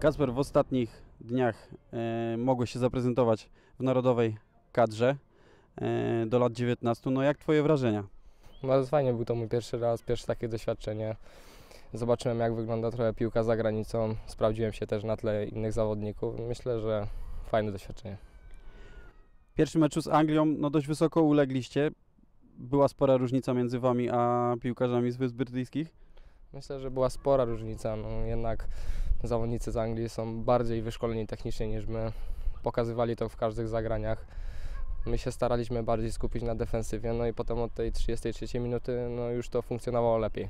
Kasper, w ostatnich dniach e, mogłeś się zaprezentować w narodowej kadrze e, do lat 19. No jak twoje wrażenia? Bardzo fajnie, był to mój pierwszy raz, pierwsze takie doświadczenie. Zobaczyłem jak wygląda trochę piłka za granicą, sprawdziłem się też na tle innych zawodników. Myślę, że fajne doświadczenie. W pierwszym meczu z Anglią no dość wysoko ulegliście. Była spora różnica między wami a piłkarzami z Wysp Brytyjskich. Myślę, że była spora różnica, no, jednak zawodnicy z Anglii są bardziej wyszkoleni technicznie niż my. Pokazywali to w każdych zagraniach. My się staraliśmy bardziej skupić na defensywie, no i potem od tej 33 minuty no już to funkcjonowało lepiej.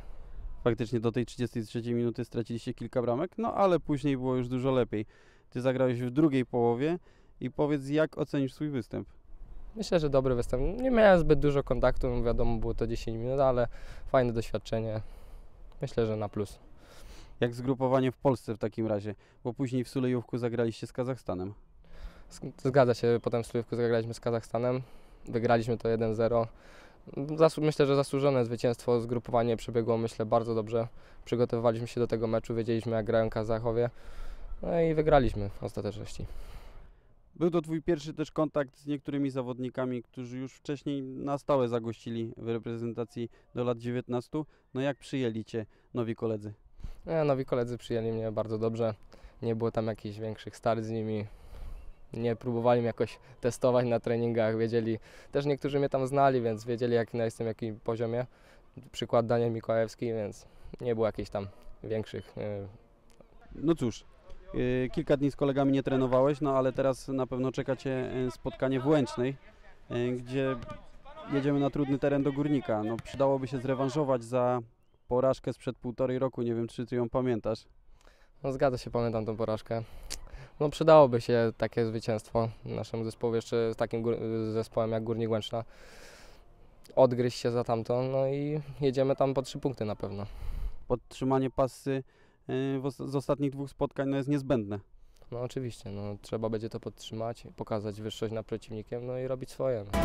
Faktycznie do tej 33 minuty straciliście kilka bramek, no ale później było już dużo lepiej. Ty zagrałeś w drugiej połowie i powiedz, jak ocenisz swój występ? Myślę, że dobry występ. Nie miałem zbyt dużo kontaktu, no wiadomo było to 10 minut, ale fajne doświadczenie. Myślę, że na plus. Jak zgrupowanie w Polsce w takim razie? Bo później w Sulejówku zagraliście z Kazachstanem. Zg- Zgadza się, potem w Strójówku zagraliśmy z Kazachstanem, wygraliśmy to 1-0. Zasłu- myślę, że zasłużone zwycięstwo, zgrupowanie przebiegło myślę bardzo dobrze. Przygotowywaliśmy się do tego meczu, wiedzieliśmy jak grają Kazachowie, no i wygraliśmy w ostateczności. Był to twój pierwszy też kontakt z niektórymi zawodnikami, którzy już wcześniej na stałe zagościli w reprezentacji do lat 19. No jak przyjęli cię nowi koledzy? E, Nowi koledzy przyjęli mnie bardzo dobrze, nie było tam jakichś większych start z nimi. Nie próbowali mnie jakoś testować na treningach, wiedzieli, też niektórzy mnie tam znali, więc wiedzieli jaki ja jestem, jakim poziomie. Przykład Daniel Mikołajewski, więc nie było jakichś tam większych e, No cóż, yy, kilka dni z kolegami nie trenowałeś, no ale teraz na pewno czeka cię spotkanie w Łęcznej, gdzie jedziemy na trudny teren do Górnika. No przydałoby się zrewanżować za porażkę sprzed półtorej roku, nie wiem czy ty ją pamiętasz. No zgadza się, pamiętam tą porażkę. No przydałoby się takie zwycięstwo naszemu zespołowi, jeszcze z takim zespołem jak Górnik Łęczna. Odgryźć się za tamto, no i jedziemy tam po trzy punkty na pewno. Podtrzymanie pasy os- z ostatnich dwóch spotkań no, jest niezbędne. No oczywiście, no trzeba będzie to podtrzymać, pokazać wyższość nad przeciwnikiem, no i robić swoje. No.